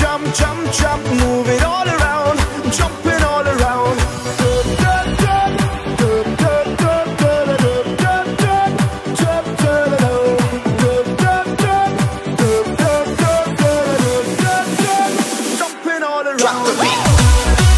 jump, jump, jump, move it all around. Wait.